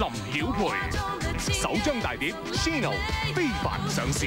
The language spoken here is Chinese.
林晓培首张大碟 Shino 非凡上市。